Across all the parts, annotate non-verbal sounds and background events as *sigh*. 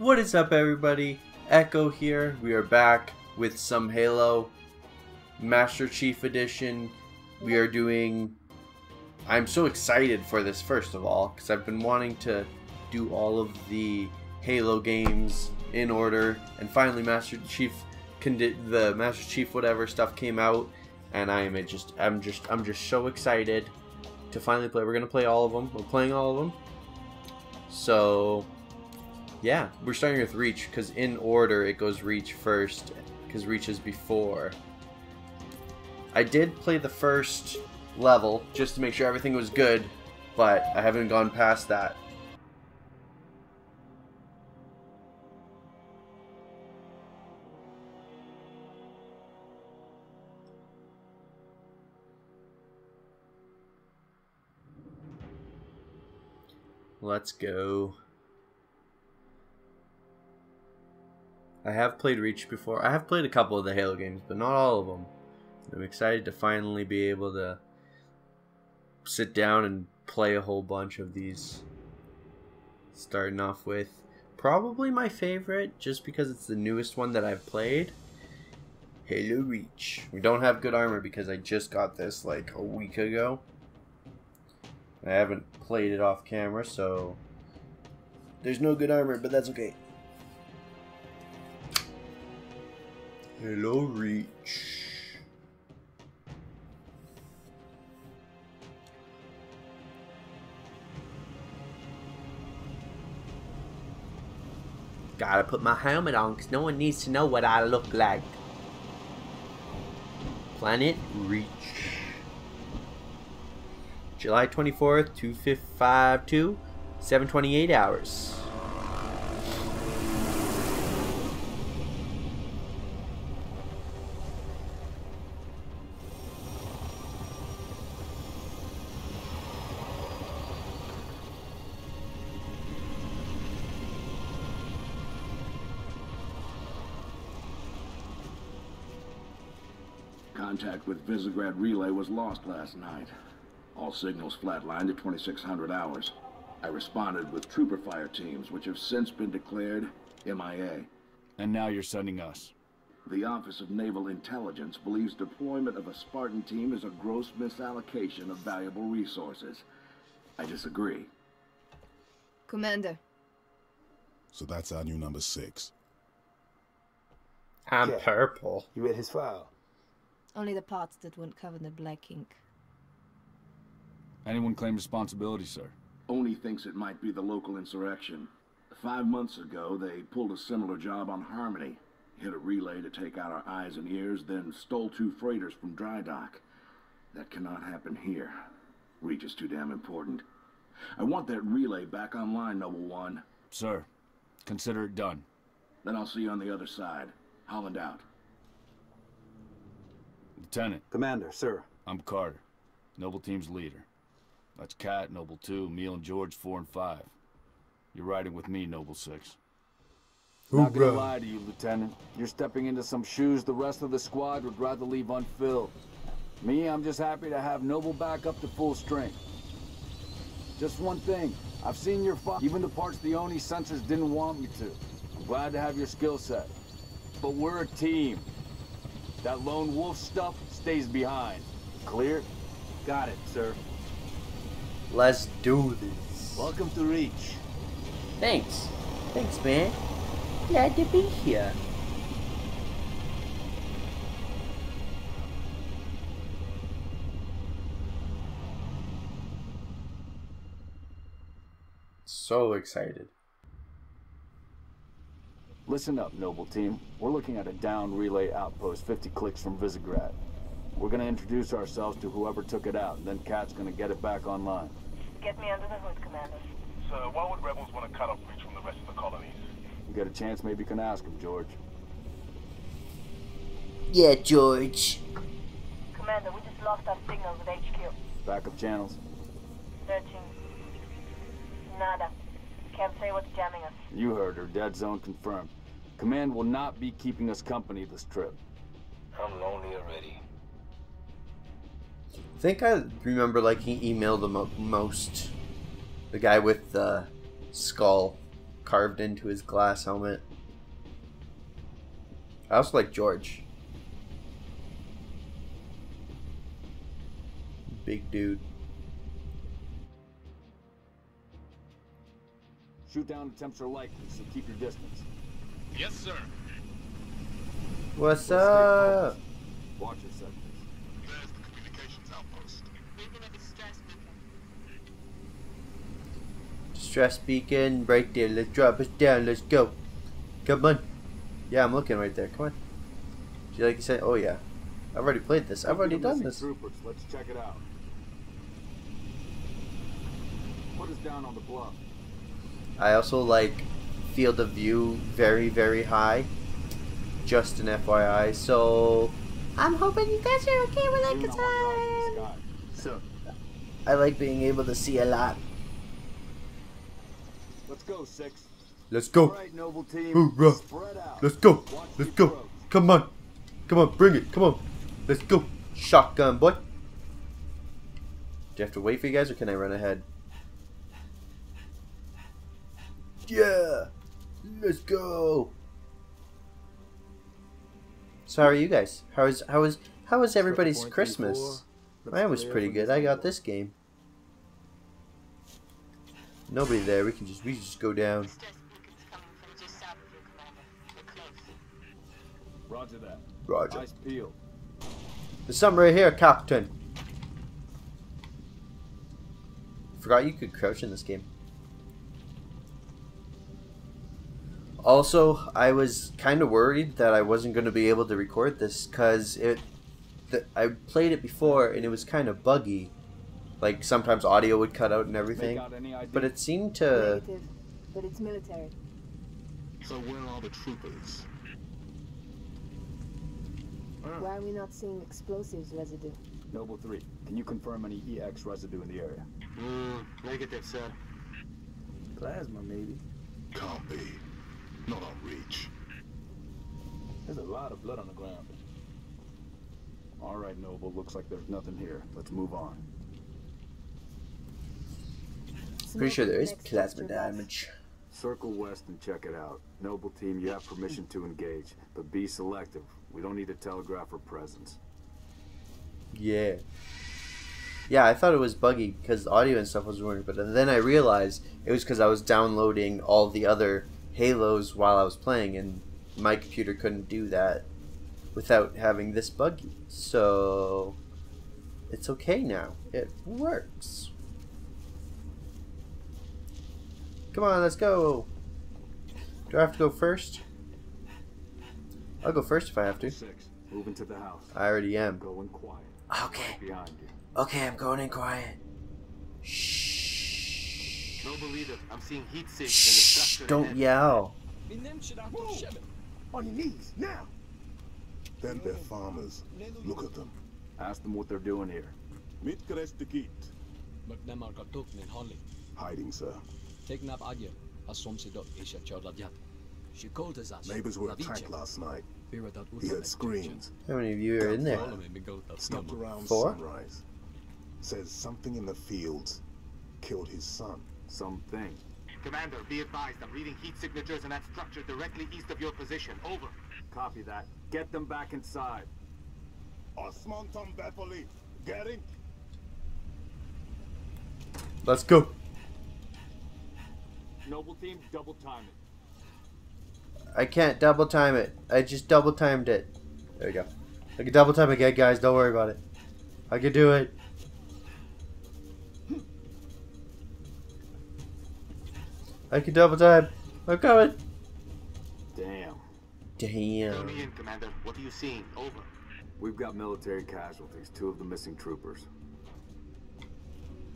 What is up, everybody? EKKO here. We are back with some Halo Master Chief Edition. We are doing. I'm so excited for this, first of all, because I've been wanting to do all of the Halo games in order, and finally, Master Chief, the Master Chief whatever stuff came out, and I am just, I'm just, I'm just so excited to finally play. We're gonna play all of them. We're playing all of them. So yeah, we're starting with Reach, because in order it goes Reach first, because Reach is before. I did play the first level, just to make sure everything was good, but I haven't gone past that. Let's go. I have played Reach before. I have played a couple of the Halo games, but not all of them. I'm excited to finally be able to sit down and play a whole bunch of these. Starting off with probably my favorite, just because it's the newest one that I've played. Halo Reach. We don't have good armor because I just got this like a week ago. I haven't played it off camera, so there's no good armor, but that's okay. Hello, Reach. Gotta put my helmet on because no one needs to know what I look like. Planet Reach. July 24th, 2552, 728 hours. Contact with Visegrad Relay was lost last night. All signals flatlined at 2600 hours. I responded with trooper fire teams, which have since been declared MIA. And now you're sending us. The Office of Naval Intelligence believes deployment of a Spartan team is a gross misallocation of valuable resources. I disagree. Commander. So that's our new number six. I'm yeah. purple. You read his file? Only the parts that weren't covered in black ink. Anyone claim responsibility, sir? ONI thinks it might be the local insurrection. Five months ago, they pulled a similar job on Harmony. Hit a relay to take out our eyes and ears, then stole two freighters from dry dock. That cannot happen here. Reach is too damn important. I want that relay back online, Noble One. Sir, consider it done. Then I'll see you on the other side. Holland out. Lieutenant. Commander, sir. I'm Carter, Noble Team's leader. That's Kat, Noble 2, Emile and George 4 and 5. You're riding with me, Noble 6. Not gonna lie to you, Lieutenant. You're stepping into some shoes the rest of the squad would rather leave unfilled. Me, I'm just happy to have Noble back up to full strength. Just one thing. I've seen your fight. Even the parts the ONI sensors didn't want me to. I'm glad to have your skill set. But we're a team. That lone wolf stuff stays behind. Clear? Got it, sir. Let's do this. Welcome to Reach. Thanks. Thanks, man. Glad to be here. So excited. Listen up, Noble Team. We're looking at a down relay outpost 50 clicks from Visegrad. We're gonna introduce ourselves to whoever took it out, and then Kat's gonna get it back online. Get me under the hood, Commander. Sir, why would rebels want to cut off Reach from the rest of the colonies? You get a chance, maybe you can ask him, George. Yeah, George. Commander, we just lost our signal with HQ. Backup channels? Searching. Nada. Can't say what's jamming us. You heard her. Dead zone confirmed. Command will not be keeping us company this trip. I'm lonely already. I think I remember liking Emile the mo most. The guy with the skull carved into his glass helmet. I also like George. Big dude. Shoot down attempts are likely, so keep your distance. Yes, sir. What's Stay up? Watch your sectors. There's the communications outpost. Distress beacon right there. Let's drop us down. Let's go. Come on. Yeah, I'm looking right there. Come on. Do you like you said? Oh yeah. I've already played this. I've already Look at the done missing this. Troopers. Let's check it out. Put us down on the bluff. I also like field of view very very high. Just an FYI. So I'm hoping you guys are okay with that on one time. guy in the sky. Sir. I like being able to see a lot. Let's go, Six. Let's go. right, noble team. Hoorah. Out. Let's go. Watch Let's go. approach. Come on. Come on. Bring it. Come on. Let's go. Shotgun, boy. Do you have to wait for you guys or can I run ahead? Yeah. Let's go. So how are you guys? How is how is how was everybody's Christmas? Mine was pretty good. I got this game. Nobody there. We can just we just go down. Roger that. Roger. Eyes peeled. There's something right here, Captain. Forgot you could crouch in this game. Also, I was kind of worried that I wasn't going to be able to record this because it, the, I played it before and it was kind of buggy. Like sometimes audio would cut out and everything, out but it seemed to. Negative, but it's military. So where are the troopers? Why are we not seeing explosives residue? Noble 3, can you confirm any EX residue in the area? Mm, negative, sir. Plasma, maybe. Can't be. Not on reach. There's a lot of blood on the ground. All right, Noble, looks like there's nothing here. Let's move on. Pretty sure there is plasma damage. Circle west and check it out. Noble team, you have permission to engage, but be selective. We don't need to telegraph our presence. Yeah. Yeah, I thought it was buggy because the audio and stuff was working, but then I realized it was because I was downloading all the other Halos while I was playing, and my computer couldn't do that without having this buggy. So it's okay now. It works. Come on, let's go. Do I have to go first? I'll go first if I have to. Six, move into the house. I already am. Going quiet. Okay. Right behind you. Okay, I'm going in quiet. Shh. Noble leader, I'm seeing heat sinks in the Shh. structure. Don't ahead. yell. On your knees, now! Then they're farmers. Look at them. Ask them what they're doing here. Mitkeres tekit. McNamar katuk nin Holly. Hiding, sir. Tegnab agye. Asom si isha chodladyat. She called us as. Neighbors were attacked last night. We were that He heard screams. How many of you are in there? Stopped around Four? sunrise. Says something in the fields killed his son. Something. Commander, be advised, I'm reading heat signatures in that structure directly east of your position. Over. Copy that. Get them back inside. Osman Tombepoli. Getting? Let's go. Noble team, double time it. I can't double time it. I just double timed it. There we go. I can double time again, guys. Don't worry about it. I can do it. I can double time. I'm coming. Damn. Fill Damn. me in, Commander. What are you seeing? Over. We've got military casualties, two of the missing troopers.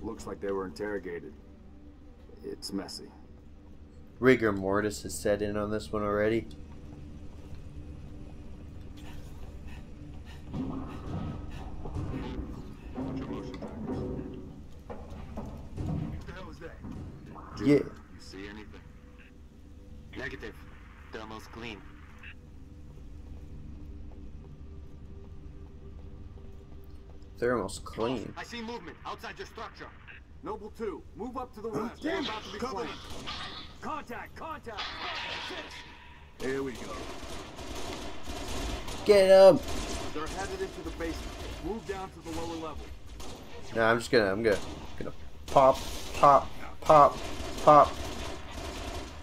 Looks like they were interrogated. It's messy. Rigor mortis has set in on this one already. Watch your motion trackers. What the hell is that? Yeah. Junior, You see anything? Negative. Thermal's clean. Thermal's clean. I see movement outside your structure. Noble 2, move up to the oh, west. We're Damn, about to be cover flanked. Contact, contact! Here we go. Get up. They're headed into the basement. Move down to the lower level. No, I'm just gonna, I'm gonna, gonna pop, pop, pop, pop,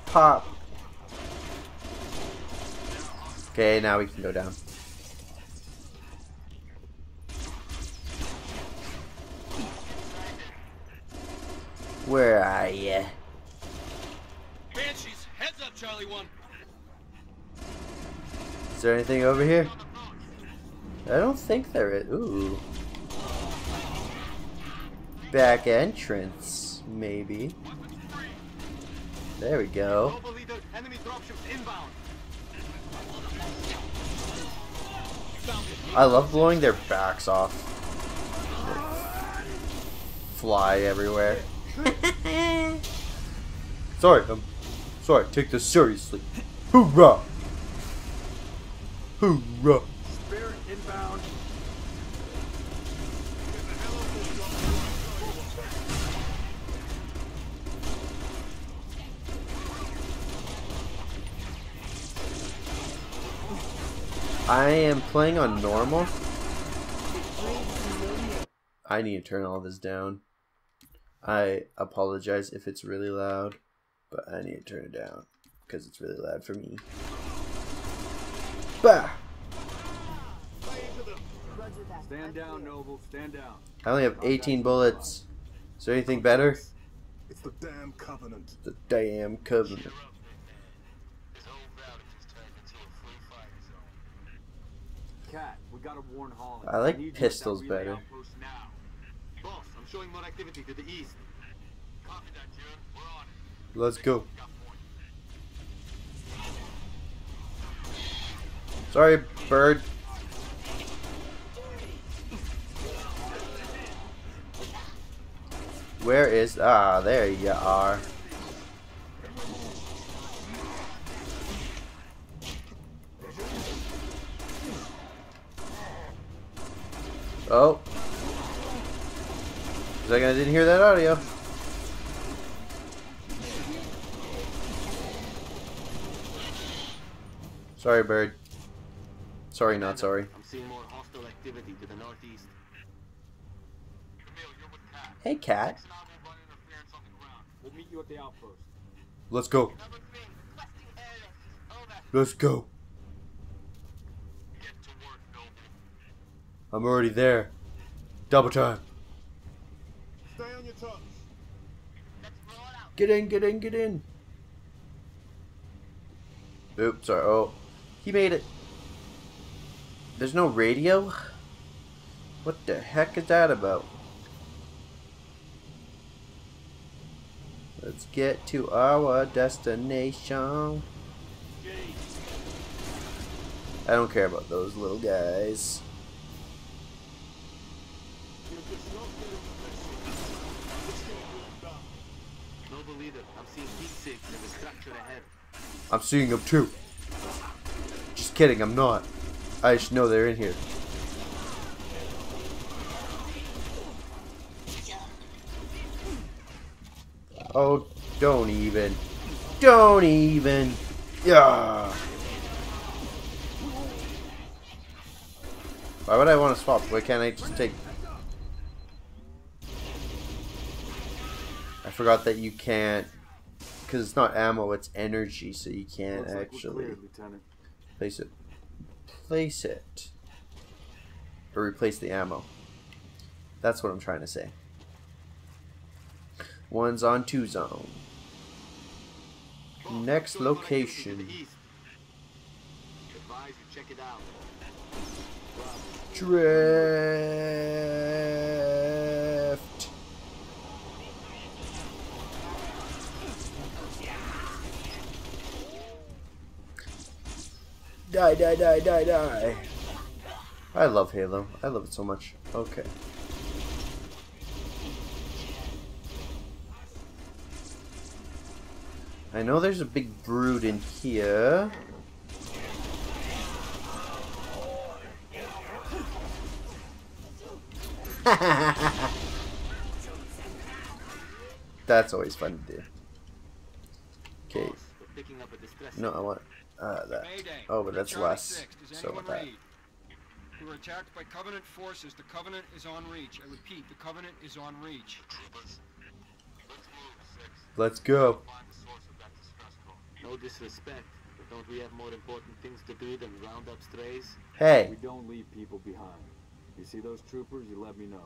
pop. Okay, now we can go down. Where are ya? Banshees, heads up, Charlie 1. Is there anything over here? I don't think there is. Ooh. Back entrance, maybe. There we go. I love blowing their backs off. Fly everywhere. *laughs* sorry, I'm sorry. Take this seriously. Hoorah! Hoorah! Spirit inbound. I am playing on normal. I need to turn all this down. I apologize if it's really loud, but I need to turn it down because it's really loud for me. Bah! Stand down, Noble. Stand down. I only have 18 bullets. Is there anything better? It's the damn Covenant. The damn covenant. This whole valley just turned into a free fire zone. Kat, we gotta warn Holland. I like need you at that pistols better. now. Boss, I'm showing more activity to the east. Copy that, Jun. We're on it. Let's go. Sorry, bird. Where is ah? There you are. Oh. is Second, I didn't hear that audio. Sorry, bird. Sorry, not sorry. I'm seeing more hostile activity to the northeast. Camille, you're with Kat. Hey, Kat. go. nine will run interference on the ground. We'll meet you at the outpost. Let's go. Number three, requesting airlift. Over. Let's go. Get to work, Noble. I'm already there. Double time. Stay on your toes. Let's. Get in, get in, get in. Oops, sorry. Oh, he made it. There's no radio? What the heck is that about? Let's get to our destination. I don't care about those little guys. I'm seeing. I'm seeing them too. Just kidding, I'm not. I just know they're in here. Oh, don't even. Don't even. Yeah. Why would I want to swap? Why can't I just take... I forgot that you can't... Because it's not ammo, it's energy, so you can't Looks actually cleared, Lieutenant. place it. Place it. Or replace the ammo. That's what I'm trying to say. One's on two zone. Next showing more activity location. To the east. Advise you check it out. Drift. Die, die, die, die, die. I love Halo. I love it so much. Okay. I know there's a big brood in here. *laughs* That's always fun to do. Okay. Picking up a distress. No, I want uh, that. Mayday. Oh, but that's Charlie less. So with that. We were attacked by Covenant forces. The Covenant is on reach. I repeat, the Covenant is on reach. Let's move, Six. Let's go. Find the source of that distress call. No disrespect, but don't we have more important things to do than round up strays? Hey. We don't leave people behind. You see those troopers, you let me know.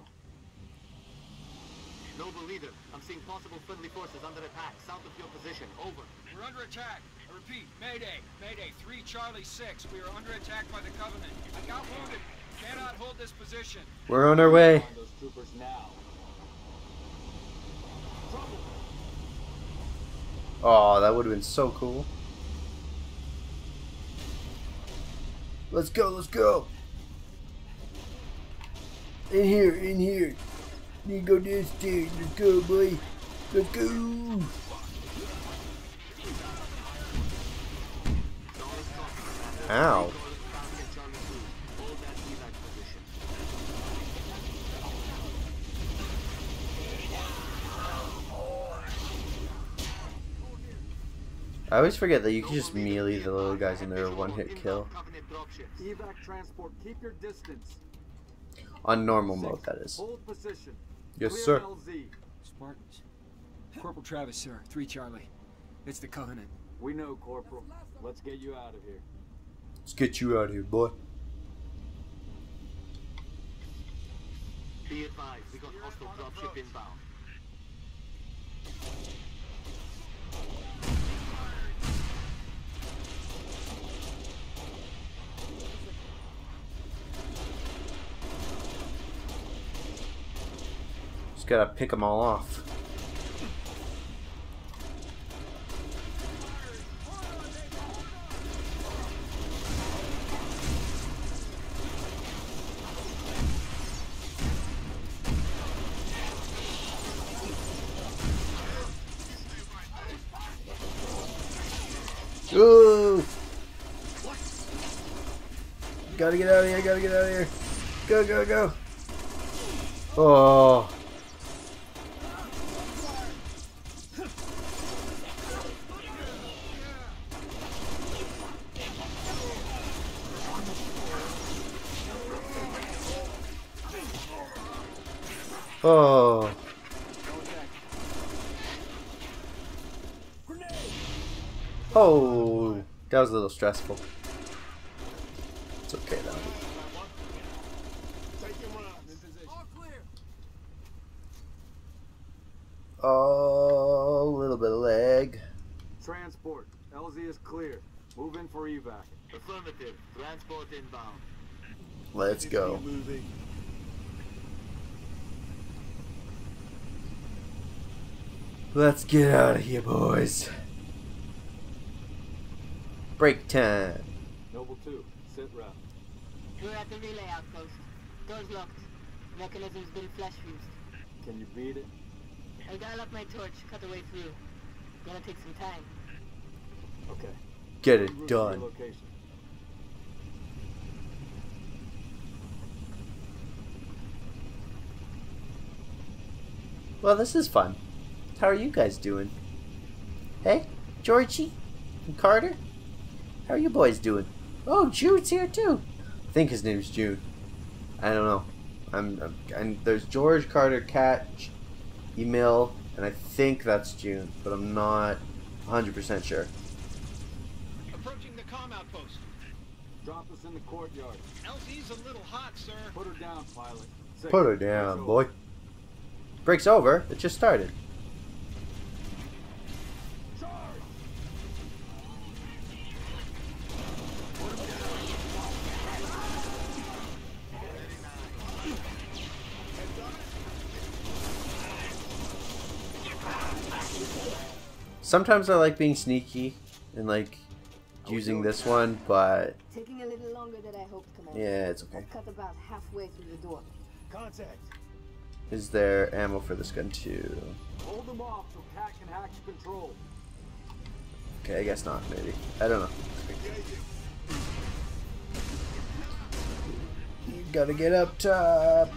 Noble leader, I'm seeing possible friendly forces under attack south of your position. Over. We're under attack. I repeat, Mayday. Mayday. 3 Charlie 6. We are under attack by the Covenant. I got wounded. Cannot hold this position. We're on our way. Find those troopers now. Oh, that would have been so cool. Let's go, let's go. In here, in here. To go downstairs. Let's go, boy. Let's go. Ow. Hold that evac position. I always forget that you can just melee the little guys and they're a one hit kill. Evac transport, keep your distance. On normal mode, that is. Hold position. Yes, Clear sir. LZ. Spartans. Corporal Travis, sir. 3 Charlie. It's the Covenant. We know, Corporal. Let's get you out of here. Let's get you out of here, boy. Be advised, we got hostile dropship inbound. Just gotta pick them all off. Ooh! Gotta get out of here, gotta get out of here. Go, go, go. Oh. Oh. Oh, that was a little stressful. It's okay though. Take him out. This is all clear. Oh, a little bit of leg. Transport. LZ is clear. Move in for evac. Affirmative. Transport inbound. Let's go. Let's get out of here, boys. Break time. Noble 2, sit rep. We're at the relay outpost. Doors locked. Mechanism's been flash fused. Can you beat it? I'll dial up my torch, cut the way through. Gonna take some time. Okay. Get it done. Well, this is fun. How are you guys doing? Hey, Georgie and Carter? How are you boys doing? Oh, Jude's here too. I think his name's Jude. I don't know. I'm, I'm and there's George, Carter, Catch, J- Emile, and I think that's Jun, but I'm not 100% sure. Approaching the comm outpost. Drop us in the courtyard. LZ's a little hot, sir. Put her down, pilot. Six, Put her down, boy. Break's over. It just started. Sometimes I like being sneaky and like using this one, but Taking a little longer than I hoped, Commander. yeah, it's okay. I've cut about halfway through the door. Contact. Is there ammo for this gun too? Hold them off so Kat can hack control. Okay, I guess not, maybe. I don't know. You gotta get up top.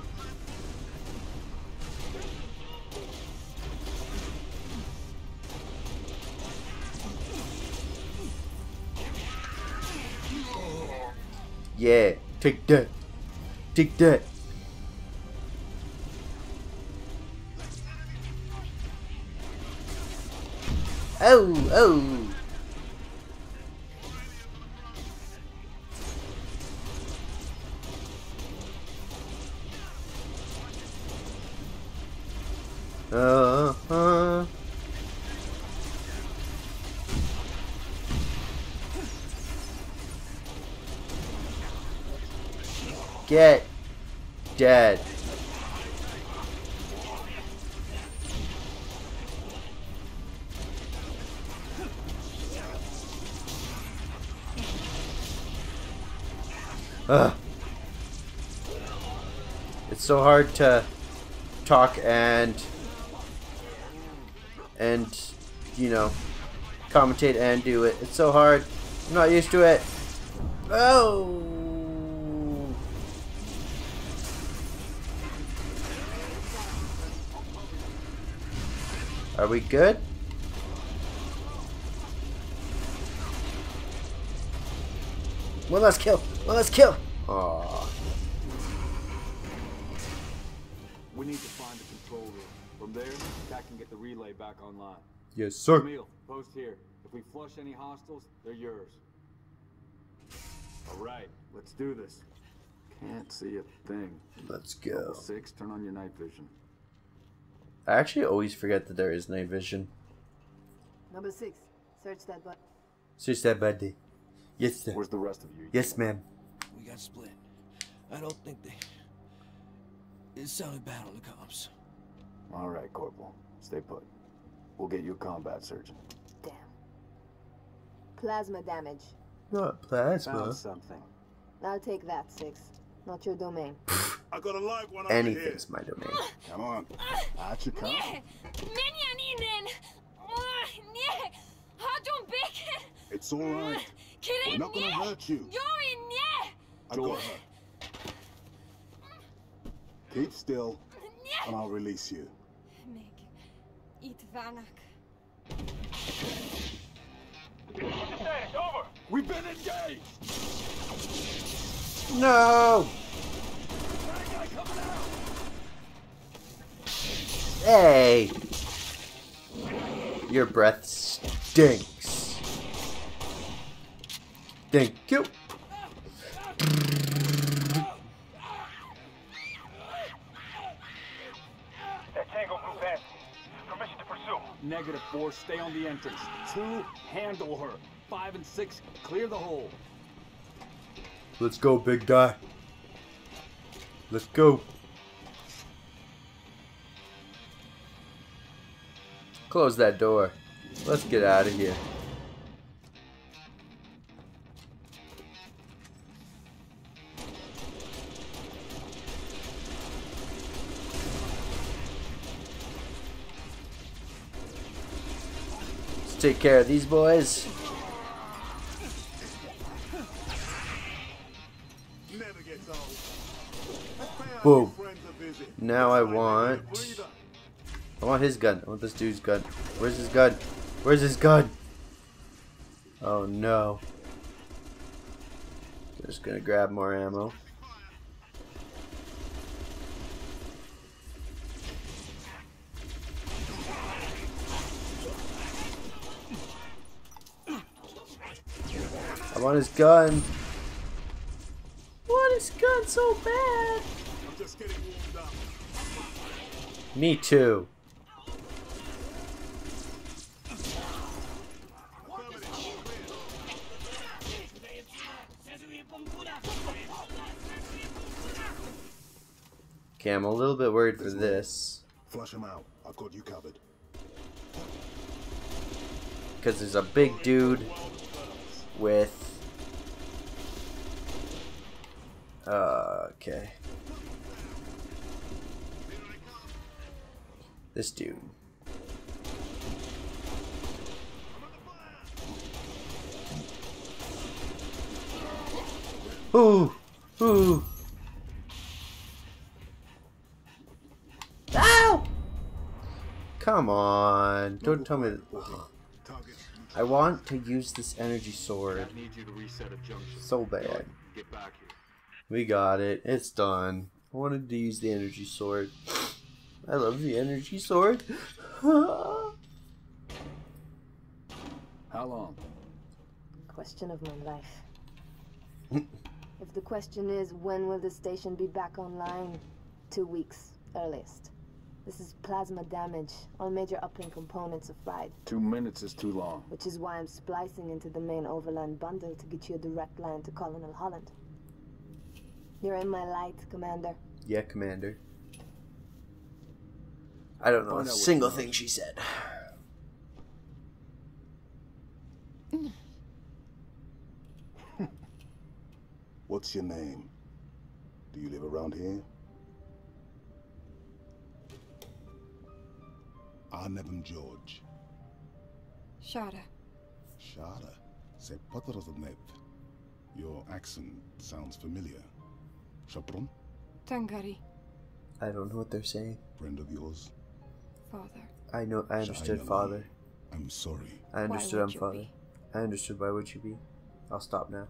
Yeah, take that. Take that. Oh, oh. Uh Get dead. Ugh. It's so hard to talk and and you know commentate and do it. It's so hard. I'm not used to it. Oh. Are we good? One last kill. One last kill. Aww. We need to find the control room. From there, Kat can get the relay back online. Yes, sir. Camille, post here. If we flush any hostiles, they're yours. All right, let's do this. Can't see a thing. Let's go. Six, turn on your night vision. I actually always forget that there is night vision. Number six. Search that button. Search that buddy. Yes, sir. Where's the rest of you? Yes, ma'am. We got split. I don't think they. It sounded bad on the comms. All right, Corporal. Stay put. We'll get you a combat surgeon. Damn. Plasma damage. Not plasma. Found something. I'll take that, Six. Not your domain. I got a live one Anything's my domain. Come on. Out you come. It's all right. We're not gonna hurt you. I got her. Keep still, and I'll release you. It's over. We've been engaged! No. Hey. Your breath stinks. Thank you. Negative four, stay on the entrance. Two, handle her. Five and six, clear the hole. Let's go, big guy. Let's go. Close that door. Let's get out of here. Let's take care of these boys. Boom. Friends a visit. Now I want. I want his gun. I want this dude's gun. Where's his gun? Where's his gun? Oh no. Just gonna grab more ammo. I want his gun. I want his gun so bad. Me too. Okay, I'm a little bit worried for this. Flush him out. I've got you covered. Because there's a big dude with... Uh, okay. This dude. Ooh! Ooh! Ow! Come on. Don't tell me. I want to use this energy sword I need you to reset a junction. so bad. Get back here. We got it. It's done. I wanted to use the energy sword. I love the energy sword. *laughs* How long? Question of my life. *laughs* if the question is when will the station be back online, two weeks earliest. This is plasma damage. All major uplink components are fried, Two minutes is too long. which is why I'm splicing into the main overland bundle to get you a direct line to Colonel Holland. You're in my light, Commander. Yeah, Commander. I don't know Find a out single thing she said. *laughs* What's your name? Do you live around here? Arnevin George. Shada. Shada. Se Potrozonev. Your accent sounds familiar. Shapron? Tangari. I don't know what they're saying. Friend of yours? Father. I know. I understood, father. I'm sorry. I understood, would I'm you father. be? I understood. Why would you be? I'll stop now.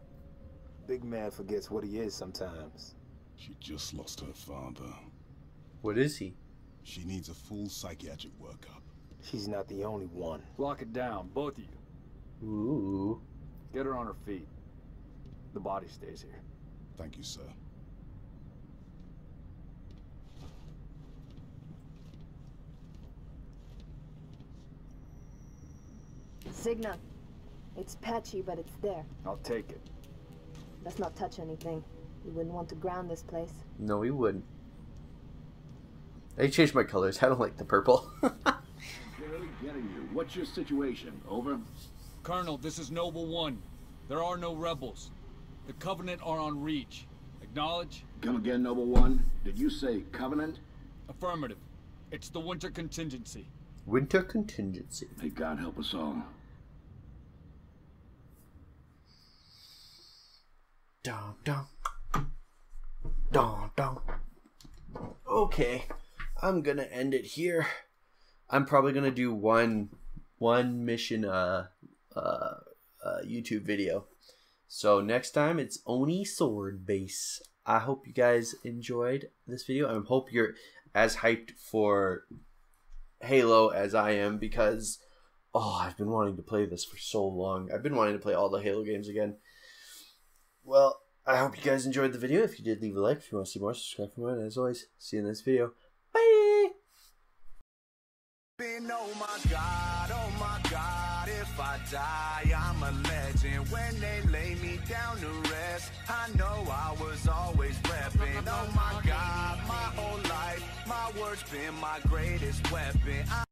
Big man forgets what he is sometimes. She just lost her father. What is he? She needs a full psychiatric workup. She's not the only one. Lock it down, both of you. Ooh. Get her on her feet. The body stays here. Thank you, sir. Signa. It's patchy, but it's there. I'll take it. Let's not touch anything. You wouldn't want to ground this place. No, he wouldn't. I changed my colors. *laughs* I don't like the purple. Barely getting you. What's your situation? Over? Colonel, this is Noble One. There are no rebels. The Covenant are on Reach. Acknowledge? Come again, Noble One. Did you say Covenant? Affirmative. It's the winter contingency. Winter contingency. May God help us all. Dum dum. Dum dum. Okay. I'm gonna end it here. I'm probably gonna do one one mission uh uh, uh YouTube video. So next time it's ONI Sword Base. I hope you guys enjoyed this video. I hope you're as hyped for Halo as I am because oh I've been wanting to play this for so long. I've been wanting to play all the Halo games again. Well, I hope you guys enjoyed the video. If you did, leave a like. If you want to see more, subscribe for more. And as always, see you in this video. Bye! Oh my god, oh my god, if I die, I'm a legend. When they lay me down to rest, I know I was always repping. Oh my god, my whole life, my words been my greatest weapon. I